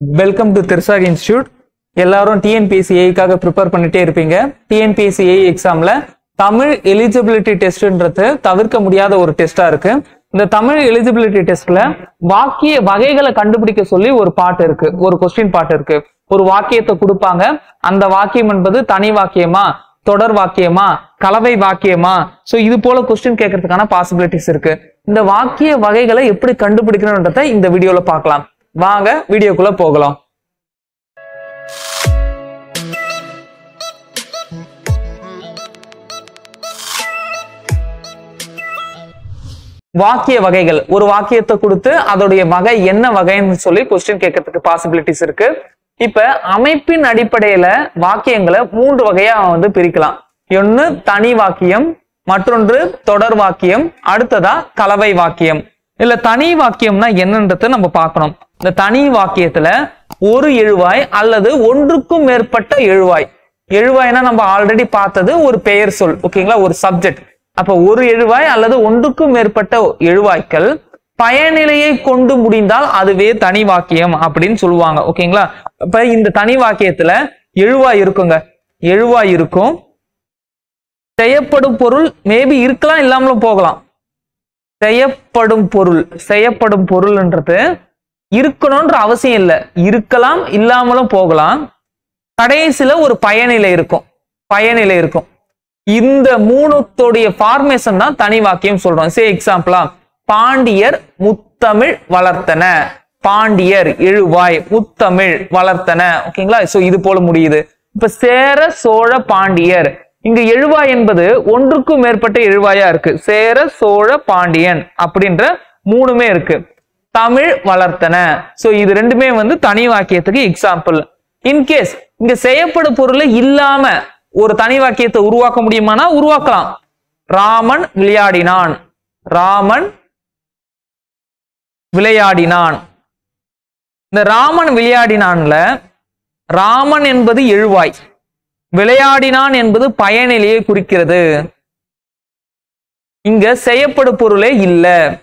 Welcome to திருசாக் institute எல்லாரும் TNPSC ஏக்காக prepare பண்ணிட்டே இருப்பீங்க. டிஎன்பிஎஸ்சி ஏ எக்ஸாம்ல தமிழ் எலிஜிபிலிட்டி டெஸ்ட்ன்றது தவிர்க்க முடியாத ஒரு டெஸ்டா இருக்கு. இந்த தமிழ் எலிஜிபிலிட்டி டெஸ்ட்ல வாக்கிய வகைகளை கண்டுபிடிக்க சொல்லி ஒரு பாட்டு இருக்கு. ஒரு கொஸ்டின் பாட்டு இருக்கு. ஒரு வாக்கியத்தை கொடுப்பாங்க. அந்த வாக்கியம் என்பது தனி வாக்கியமா? தொடர் வாக்கியமா? கலவை வாக்கியமா? சோ இது போல கொஸ்டின் கேட்கறதுக்கான பாசிபிலிட்டிஸ் இருக்கு. இந்த வாக்கிய வகைகளை எப்படி கண்டுபிடிக்கணும்ன்றத இந்த வீடியோல பார்க்கலாம். வாங்க வீடியோக்குள்ள போகலாம். வாக்கிய வகைகள். ஒரு வாக்கியத்தை கொடுத்து அதோடைய வகை என்ன வகைன்னு சொல்லி கொஸ்டின் கேட்கறதுக்கு பாசிபிலிட்டிஸ் இருக்கு. இப்ப அமைப்பின் அடிப்படையில வாக்கியங்களை மூன்று வகையா வந்து பிரிக்கலாம். ஒன்னு தனி வாக்கியம் மற்றொன்று தொடர் வாக்கியம் அடுத்ததா கலவை வாக்கியம். இல்ல தனி வாக்கியம்னா என்னன்றதை நம்ம பார்க்கணும். இந்த தனி வாக்கியத்துல ஒரு எழுவாய் அல்லது ஒன்றுக்கும் மேற்பட்ட எழுவாய். எழுவாய்னா நம்ம ஆல்ரெடி பார்த்தது ஒரு பெயர் சொல் ஓகேங்களா ஒரு சப்ஜெக்ட் அப்ப ஒரு எழுவாய் அல்லது ஒன்றுக்கும் மேற்பட்ட எழுவாய்கள் பயனிலையை கொண்டு முடிந்தால் அதுவே தனி வாக்கியம் அப்படின்னு சொல்லுவாங்க ஓகேங்களா இப்ப இந்த தனி வாக்கியத்துல எழுவாய் இருக்குங்க. எழுவாய் இருக்கும். செய்யப்படும் பொருள் மேபி இருக்கலாம் இல்லாமலும் போகலாம். செய்யப்படும் பொருள் செய்யப்படும் பொருள்ன்றது இருக்கணும்ன்ற அவசியம் இல்லை. இருக்கலாம் இல்லாமலும் போகலாம். கடைசியில ஒரு பயனிலை இருக்கும். பயனிலை இருக்கும். இந்த மூணுத்தோடைய ஃபார்மேஷன் தான் தனி வாக்கியம் சொல்றோம். சே எக்ஸாம்பிளா பாண்டியர் முத்தமிழ் வளர்த்தன. பாண்டியர் எழுவாய் முத்தமிழ் வளர்த்தன. ஓகேங்களா சோ இது போல முடியுது. இப்ப சேர சோழ பாண்டியர். இங்க எழுவாய் என்பது ஒன்றுக்கும் மேற்பட்ட எழுவாயா இருக்கு. சேர சோழ பாண்டியன் அப்படின்ற மூணுமே இருக்கு. தமிழ் வளர்த்தன. சோ இது ரெண்டுமே வந்து தனி வாக்கியத்துக்கு எக்ஸாம்பிள் இன்கேஸ் இங்க செய்யப்படும் பொருள் இல்லாம ஒரு தனி வாக்கியத்தை உருவாக்க முடியுமானா உருவாக்கலாம். ராமன் விளையாடினான். ராமன் விளையாடினான். இந்த ராமன் விளையாடினான்ல ராமன் என்பது எழுவாய். விளையாடினான் என்பது பயனிலையை குறிக்கிறது. இங்க செய்யப்படும் பொருளே இல்ல.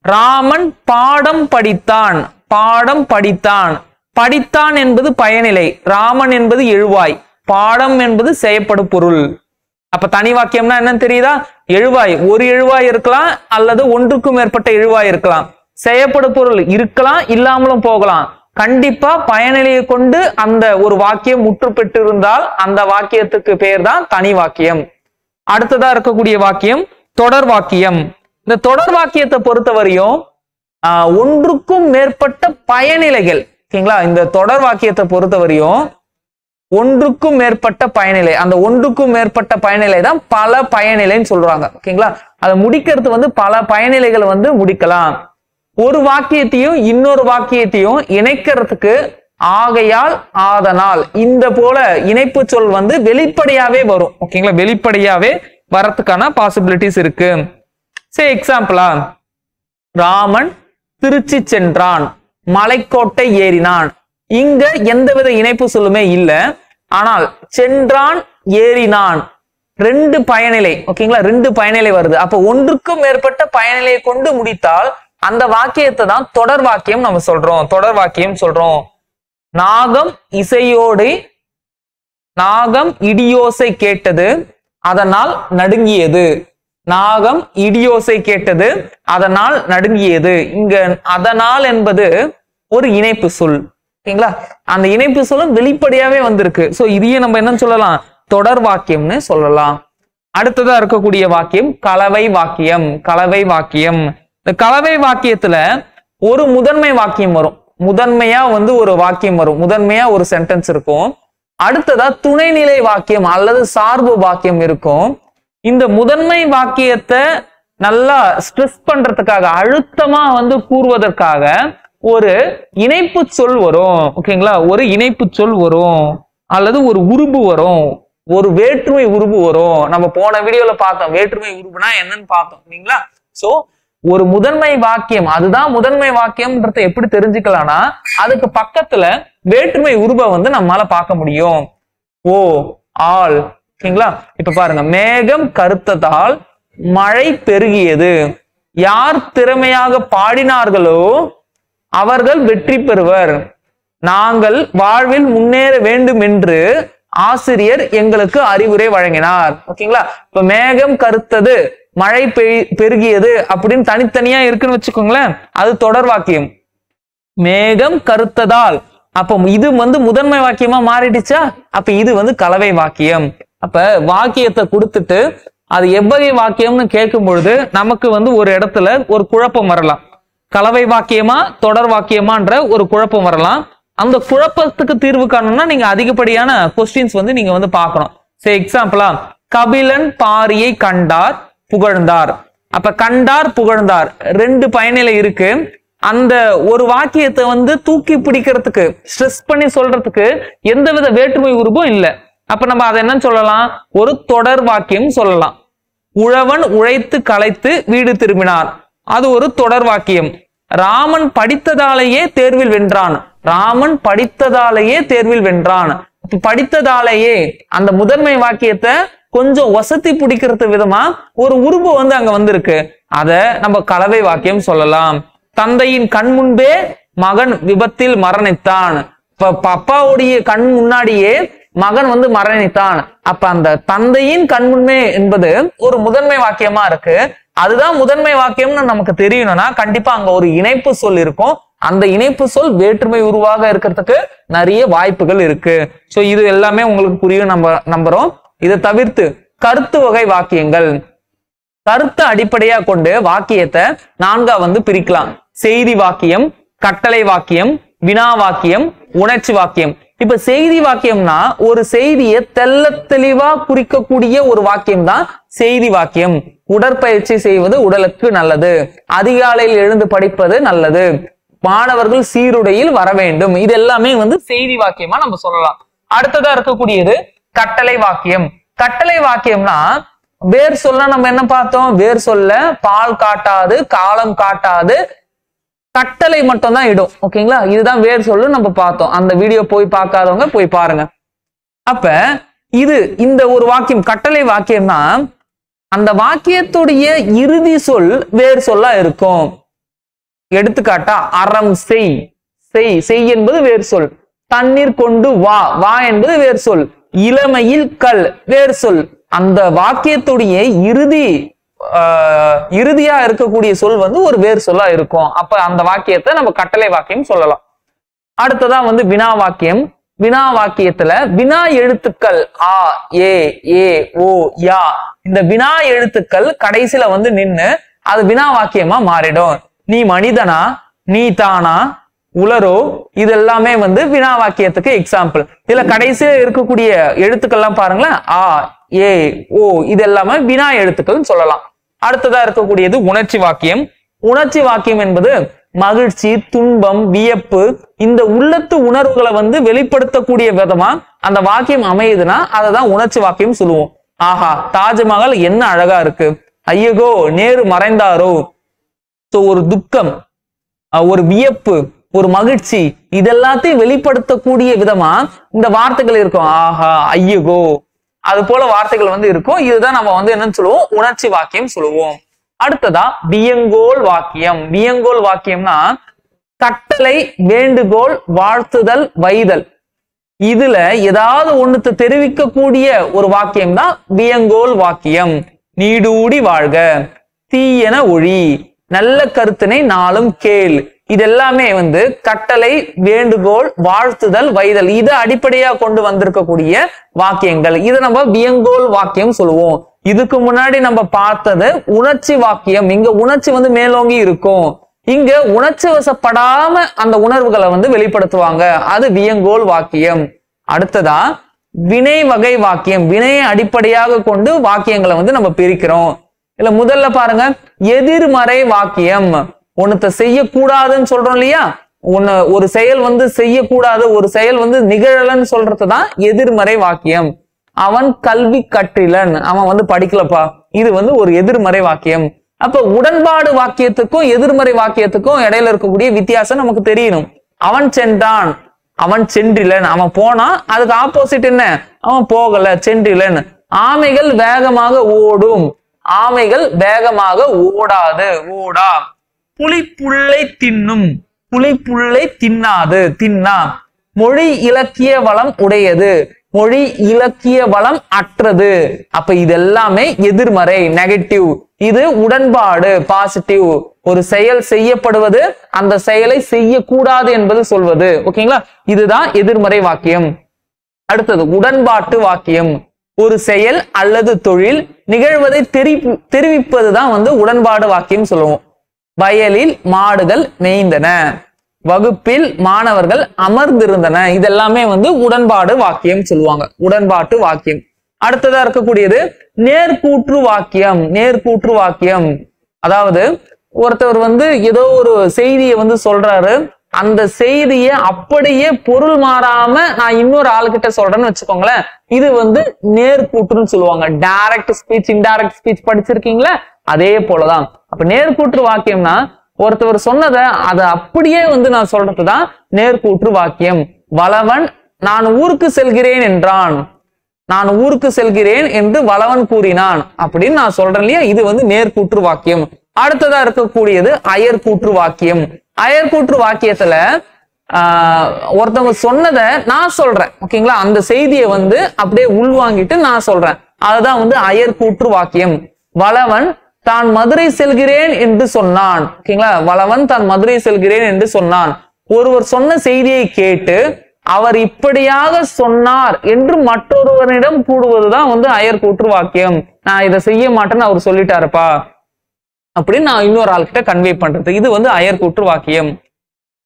ராமன் பாடம் படித்தான். பாடம் படித்தான். படித்தான் என்பது பயனிலை. ராமன் என்பது எழுவாய். பாடம் என்பது செய்யப்படும் பொருள். அப்ப தனி வாக்கியம்னா என்னன்னு தெரியுதா? எழுவாய். ஒரு எழுவாய் இருக்கலாம் அல்லது ஒன்றுக்கும் மேற்பட்ட எழுவாய் இருக்கலாம். செய்யப்படும் பொருள் இருக்கலாம் இல்லாமலும் போகலாம். கண்டிப்பா பயனிலையை கொண்டு அந்த ஒரு வாக்கியம் முற்று பெற்றிருந்தால் அந்த வாக்கியத்துக்கு பேர் தான் தனி வாக்கியம். அடுத்ததா இருக்கக்கூடிய வாக்கியம் தொடர் வாக்கியம். இந்த தொடர் வாக்கியத்தை பொறுத்தவரையும் ஒன்றுக்கும் மேற்பட்ட பயனிலைகள். ஓகேங்களா? இந்த தொடர் வாக்கியத்தை பொறுத்தவரையும் ஒன்றுக்கும் மேற்பட்ட பயனிலை. அந்த ஒன்றுக்கும் மேற்பட்ட பயனிலை தான் பல பயனிலைன்னு சொல்றாங்க. ஓகேங்களா? அதை முடிக்கிறது வந்து பல பயனிலைகளை வந்து முடிக்கலாம். ஒரு வாக்கியத்தையும் இன்னொரு வாக்கியத்தையும் இணைக்கிறதுக்கு ஆகையால் ஆதனால். இந்த போல இணைப்பு சொல் வந்து வெளிப்படையாவே வரும். ஓகேங்களா? வெளிப்படையாவே வரத்துக்கான பாசிபிலிட்டிஸ் இருக்கு. சரி எக்ஸாம்பிளா ராமன் திருச்சி சென்றான். மலைக்கோட்டை ஏறினான். இங்க எந்தவித இணைப்பு சொல்லுமே இல்ல. ஆனால் சென்றான் ஏறினான். ரெண்டு பயனிலை. ஓகேங்களா? ரெண்டு பயனிலை வருது. அப்ப ஒன்றுக்கும் மேற்பட்ட பயனிலையை கொண்டு முடித்தால் அந்த வாக்கியத்தை தான் தொடர் வாக்கியம் நம்ம சொல்றோம். தொடர் வாக்கியம் சொல்றோம். நாகம் இசையோடு நாகம் இடியோசை கேட்டது அதனால் நடுங்கியது. நாகம் இடியோசை கேட்டது அதனால் நடுங்கியது. இங்க அதனால் என்பது ஒரு இணைப்பு சொல். ஓகேங்களா? அந்த இணைப்பு சொல்லும் வெளிப்படையாவே வந்திருக்கு. சோ இதையே நம்ம என்ன சொல்லலாம்? தொடர் வாக்கியம்னு சொல்லலாம். அடுத்ததா இருக்கக்கூடிய வாக்கியம் கலவை வாக்கியம். கலவை வாக்கியம். இந்த கலவை வாக்கியத்துல ஒரு முதன்மை வாக்கியம் வரும். முதன்மையா வந்து ஒரு வாக்கியம் வரும். முதன்மையா ஒரு சென்டென்ஸ் இருக்கும். அடுத்ததா துணைநிலை வாக்கியம் அல்லது சார்பு வாக்கியம் இருக்கும். இந்த முதன்மை வாக்கியத்தை நல்லா ஸ்ட்ரெஸ் பண்றதுக்காக அழுத்தமா வந்து கூறுவதற்காக ஒரு இணைப்பு சொல் வரும். ஓகேங்களா ஒரு இணைப்பு சொல் வரும். அல்லது ஒரு உருபு வரும். ஒரு வேற்றுமை உருபு வரும். நம்ம போன வீடியோல பார்த்தோம். வேற்றுமை உருபுனா என்னன்னு பார்த்தோம். இல்லைங்களா? சோ ஒரு முதன்மை வாக்கியம் அதுதான் முதன்மை வாக்கியம்ன்றத எப்படி தெரிஞ்சுக்கலாம்னா அதுக்கு பக்கத்துல வேற்றுமை உருபை வந்து நம்மளால பார்க்க முடியும். ஓ ஆல் ஓகேங்களா? இப்ப பாருங்க. மேகம் கருத்ததால் மழை பெருகியது. யார் திறமையாக பாடினார்களோ அவர்கள் வெற்றி பெறுவர். நாங்கள் வாழ்வில் முன்னேற வேண்டும் என்று ஆசிரியர் எங்களுக்கு அறிவுரை வழங்கினார். ஓகேங்களா? இப்ப மேகம் கருத்தது. மழை பெய்- பெருகியது அப்படின்னு தனித்தனியா இருக்குன்னு வச்சுக்கோங்களேன். அது தொடர் வாக்கியம். மேகம் கருத்ததால். அப்ப இது வந்து முதன்மை வாக்கியமா மாறிடுச்சா? அப்ப இது வந்து கலவை வாக்கியம். அப்ப வாக்கியத்தை கொடுத்துட்டு அது எவ்வகை வாக்கியம்னு கேட்கும் பொழுது நமக்கு வந்து ஒரு இடத்துல ஒரு குழப்பம் வரலாம். கலவை வாக்கியமா தொடர் வாக்கியமான்ற ஒரு குழப்பம் வரலாம். அந்த குழப்பத்துக்கு தீர்வு காணணும்னா நீங்க அதிகப்படியான கொஸ்டின்ஸ் வந்து நீங்க வந்து பார்க்கணும். சரி எக்ஸாம்பிளா கபிலன் பாரியை கண்டார். புகழ்ந்தார். அப்ப கண்டார் புகழ்ந்தார். ரெண்டு பயனில இருக்கு. அந்த ஒரு வாக்கியத்தை வந்து தூக்கி பிடிக்கிறதுக்கு ஸ்ட்ரெஸ் பண்ணி சொல்றதுக்கு எந்தவித வேற்றுமை உருவம் இல்ல. அப்ப நம்ம அதை என்ன சொல்லலாம்? ஒரு தொடர் வாக்கியம் சொல்லலாம். உழவன் உழைத்து களைத்து வீடு திரும்பினார். அது ஒரு தொடர் வாக்கியம். ராமன் படித்ததாலேயே தேர்வில் வென்றான். ராமன் படித்ததாலேயே தேர்வில் வென்றான். படித்ததாலேயே அந்த முதன்மை வாக்கியத்தை கொஞ்சம் வசதி பிடிக்கிறது விதமா ஒரு உருவு வந்து அங்க வந்திருக்கு. அத நம்ம கலவை வாக்கியம் சொல்லலாம். தந்தையின் கண் முன்பே மகன் விபத்தில் மரணித்தான். இப்ப அப்பாவுடைய கண் முன்னாடியே மகன் வந்து மரணித்தான். அப்ப அந்த தந்தையின் கண் முன்மே என்பது ஒரு முதன்மை வாக்கியமா இருக்கு. அதுதான் முதன்மை வாக்கியம்னு நமக்கு தெரியணும்னா கண்டிப்பா அங்க ஒரு இணைப்பு சொல் இருக்கும். அந்த இணைப்பு சொல் வேற்றுமை உருவாக இருக்கிறதுக்கு நிறைய வாய்ப்புகள் இருக்கு. சோ இது எல்லாமே உங்களுக்கு புரியும் நம்ம நம்புறோம். இதை தவிர்த்து கருத்து வகை வாக்கியங்கள். கருத்தை அடிப்படையா கொண்டு வாக்கியத்தை நான்கா வந்து பிரிக்கலாம். செய்தி வாக்கியம் கட்டளை வாக்கியம் வினா வாக்கியம் உணர்ச்சி வாக்கியம். இப்ப செய்தி வாக்கியம்னா ஒரு செய்தியை தெல்ல தெளிவா குறிக்கக்கூடிய ஒரு வாக்கியம் தான் செய்தி வாக்கியம். உடற்பயிற்சி செய்வது உடலுக்கு நல்லது. அதிகாலையில் எழுந்து படிப்பது நல்லது. மாணவர்கள் சீருடையில் வர வேண்டும். இது எல்லாமே வந்து செய்தி வாக்கியமா நம்ம சொல்லலாம். அடுத்ததா இருக்கக்கூடியது கட்டளை வாக்கியம் கட்டளை வாக்கியம்னா வேர் சொல்ல நம்ம என்ன பார்த்தோம்? வேர் சொல்ல பால் காட்டாது காலம் காட்டாது கட்டளை மட்டும் தான் இடும். ஓகேங்களா? இதுதான் வேர் சொல்லு நம்ம பார்த்தோம். அந்த வீடியோ போய் பார்க்காதவங்க போய் பாருங்க. அப்ப இது இந்த ஒரு வாக்கியம் கட்டளை வாக்கியம்னா அந்த வாக்கியத்துடைய இறுதி சொல் வேர் சொல்லா இருக்கும். எடுத்துக்காட்டா அறம் செய். செய் செய் என்பது வேர் சொல். தண்ணீர் கொண்டு வா. வா என்பது வேர் சொல். இளமையில் கல். வேர் சொல் அந்த வாக்கியத்துடைய இறுதி ஆஹ், இறுதியா இருக்கக்கூடிய சொல் வந்து ஒரு வேர் சொல்லா இருக்கும். அப்ப அந்த வாக்கியத்தை நம்ம கட்டளை வாக்கியம் சொல்லலாம். அடுத்ததா வந்து வினா வாக்கியம். வினா வாக்கியத்துல வினா எழுத்துக்கள் ஆ ஏ ஏ ஓ யா. இந்த வினா எழுத்துக்கள் கடைசியில வந்து நின்னு அது வினா வாக்கியமா மாறிடும். நீ மனிதனா நீ தானா உலரோ இது எல்லாமே வந்து வினா வாக்கியத்துக்கு எக்ஸாம்பிள் இதுல கடைசியில இருக்கக்கூடிய எழுத்துக்கள்லாம் பாருங்களேன். ஆ ஏ ஓ இது எல்லாமே வினா எழுத்துக்கள்னு சொல்லலாம். அடுத்ததா இருக்கக்கூடியது உணர்ச்சி வாக்கியம். உணர்ச்சி வாக்கியம் என்பது மகிழ்ச்சி துன்பம் வியப்பு இந்த உள்ளத்து உணர்வுகளை வந்து வெளிப்படுத்தக்கூடிய விதமா அந்த வாக்கியம் அமையுதுன்னா அதை தான் உணர்ச்சி வாக்கியம் சொல்லுவோம். ஆஹா தாஜ்மஹால் என்ன அழகா இருக்கு. ஐயகோ நேரு மறைந்தாரோ. ஸோ ஒரு துக்கம் ஒரு வியப்பு ஒரு மகிழ்ச்சி. இதெல்லாத்தையும் வெளிப்படுத்தக்கூடிய விதமா இந்த வார்த்தைகள் இருக்கும். ஆஹா ஐயகோ அது போல வார்த்தைகள் வந்து இருக்கும். இதுதான் நம்ம வந்து என்னன்னு சொல்லுவோம்? உணர்ச்சி வாக்கியம் சொல்லுவோம். அடுத்ததா வியங்கோல் வாக்கியம். வியங்கோல் வாக்கியம்னா கட்டளை வேண்டுகோள் வாழ்த்துதல் வைதல். இதுல ஏதாவது ஒண்ணுத்தை தெரிவிக்கக்கூடிய ஒரு வாக்கியம் தான் வியங்கோல் வாக்கியம். நீடூடி வாழ்க. தீயன ஒழி. நல்ல கருத்தினை நாளும் கேள். இதெல்லாமே வந்து கட்டளை வேண்டுகோள் வாழ்த்துதல் வைதல். இதை அடிப்படையா கொண்டு வந்திருக்கக்கூடிய வாக்கியங்கள். இதை நம்ம வியங்கோல் வாக்கியம் சொல்லுவோம். இதுக்கு முன்னாடி நம்ம பார்த்தது உணர்ச்சி வாக்கியம். இங்க உணர்ச்சி வந்து மேலோங்கி இருக்கும். இங்க உணர்ச்சி வசப்படாம அந்த உணர்வுகளை வந்து வெளிப்படுத்துவாங்க. அது வியங்கோல் வாக்கியம். அடுத்ததா வினை வகை வாக்கியம். வினையை அடிப்படையாக கொண்டு வாக்கியங்களை வந்து நம்ம பிரிக்கிறோம். இல்ல முதல்ல பாருங்க. எதிர்மறை வாக்கியம். ஒன்னத்தை செய்யக்கூடாதுன்னு சொல்றோம் இல்லையா? உன்ன ஒரு செயல் வந்து செய்யக்கூடாது ஒரு செயல் வந்து நிகழலன்னு சொல்றது தான் எதிர்மறை வாக்கியம். அவன் கல்வி கற்றிலன். அவன் வந்து படிக்கலப்பா. இது வந்து ஒரு எதிர்மறை வாக்கியம். அப்ப உடன்பாடு வாக்கியத்துக்கும் எதிர்மறை வாக்கியத்துக்கும் இடையில இருக்கக்கூடிய வித்தியாசம் நமக்கு தெரியணும். அவன் சென்றான். அவன் சென்றிலன். அவன் போனா அதுக்கு ஆப்போசிட் என்ன? அவன் போகல சென்றிலன். ஆமைகள் வேகமாக ஓடும். ஆமைகள் வேகமாக ஓடாது. ஓடா. புலி தின்னும். புலி தின்னாது. தின்னா. மொழி இலக்கிய வளம் உடையது. மொழி இலக்கிய வளம் அற்றது. அப்ப இது எல்லாமே எதிர்மறை நெகட்டிவ் இது உடன்பாடு பாசிட்டிவ் ஒரு செயல் செய்யப்படுவது அந்த செயலை செய்யக்கூடாது என்பது சொல்வது. ஓகேங்களா? இதுதான் எதிர்மறை வாக்கியம். அடுத்தது உடன்பாட்டு வாக்கியம். ஒரு செயல் அல்லது தொழில் நிகழ்வதை தெரிவி தெரிவிப்பதுதான் வந்து உடன்பாடு வாக்கியம் சொல்லுவோம். வயலில் மாடுகள் மேய்ந்தன. வகுப்பில் மாணவர்கள் அமர்ந்திருந்தன. இதெல்லாமே வந்து உடன்பாடு வாக்கியம் சொல்லுவாங்க. உடன்பாட்டு வாக்கியம். அடுத்ததா இருக்கக்கூடியது நேர்கூற்று வாக்கியம். நேர்கூற்று வாக்கியம். அதாவது ஒருத்தவர் வந்து ஏதோ ஒரு செய்தியை வந்து சொல்றாரு. அந்த செய்தியை அப்படியே பொருள் மாறாம நான் இன்னொரு ஆளுகிட்ட சொல்றேன்னு வச்சுக்கோங்களேன். இது வந்து நேர்கூற்றுன்னு சொல்லுவாங்க. டைரக்ட் ஸ்பீச் இன்டைரக்ட் ஸ்பீச் படிச்சிருக்கீங்களா? அதே போலதான். அப்ப நேர்கூற்று வாக்கியம்னா ஒருத்தவர் சொன்னதை அதை அப்படியே வந்து நான் சொல்றதுதான் நேர்கூற்று வாக்கியம். வளவன் நான் ஊருக்கு செல்கிறேன் என்றான். நான் ஊருக்கு செல்கிறேன் என்று வளவன் கூறினான். அப்படின்னு நான் சொல்றேன் இல்லையா? இது வந்து நேர்கூற்று வாக்கியம். அடுத்ததா இருக்கக்கூடியது அயர்கூற்று வாக்கியம். அயற்கூற்று வாக்கியத்துல ஆஹ் ஒருத்தவங்க சொன்னதை நான் சொல்றேன். ஓகேங்களா? அந்த செய்தியை வந்து அப்படியே உள்வாங்கிட்டு நான் சொல்றேன். அதுதான் வந்து அயற்கூற்று வாக்கியம். வளவன் தான் மதுரை செல்கிறேன் என்று சொன்னான். ஓகேங்களா? வளவன் தான் மதுரை செல்கிறேன் என்று சொன்னான். ஒருவர் சொன்ன செய்தியை கேட்டு அவர் இப்படியாக சொன்னார் என்று மற்றொருவரிடம் கூடுவதுதான் வந்து அயற்கூற்று வாக்கியம். நான் இதை செய்ய மாட்டேன்னு அவர் சொல்லிட்டாருப்பா. அப்படின்னு நான் இன்னொரு ஆள்கிட்ட கன்வே பண்றது. இது வந்து அயர்கூற்று வாக்கியம்.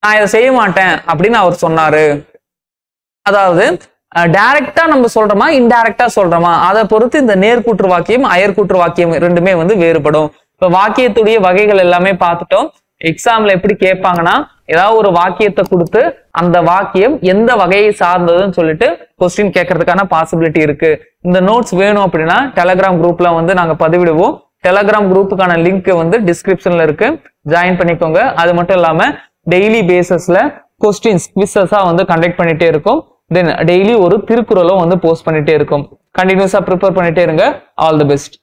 நான் இதை செய்ய மாட்டேன் அப்படின்னு அவர் சொன்னாரு. அதாவது டைரக்டா நம்ம சொல்றோமா இன்டைரக்டா சொல்றோமா? அதை பொறுத்து இந்த நேர்கூற்று வாக்கியம் அயர்கூற்று வாக்கியம் ரெண்டுமே வந்து வேறுபடும். இப்ப வாக்கியத்துடைய வகைகள் எல்லாமே பார்த்துட்டோம். எக்ஸாம்ல எப்படி கேட்பாங்கன்னா ஏதாவது ஒரு வாக்கியத்தை கொடுத்து அந்த வாக்கியம் எந்த வகையை சார்ந்ததுன்னு சொல்லிட்டு கொஸ்டின் கேட்கறதுக்கான பாசிபிலிட்டி இருக்கு. இந்த நோட்ஸ் வேணும் அப்படின்னா டெலகிராம் குரூப்ல வந்து நாங்க பதிவிடுவோம். டெலகிராம் குரூப்புக்கான லிங்க் வந்து டிஸ்கிரிப்ஷன்ல இருக்கு. ஜாயின் பண்ணிக்கோங்க. அது மட்டும் இல்லாம டெய்லி பேசஸ்ல கொஸ்டின்ஸ் குவிசஸா வந்து கண்டக்ட் பண்ணிட்டே இருக்கும். தென் டெய்லி ஒரு திருக்குறளும் வந்து போஸ்ட் பண்ணிட்டே இருக்கும். கண்டினியூஸா ப்ரிப்பேர் பண்ணிட்டே இருங்க. All the best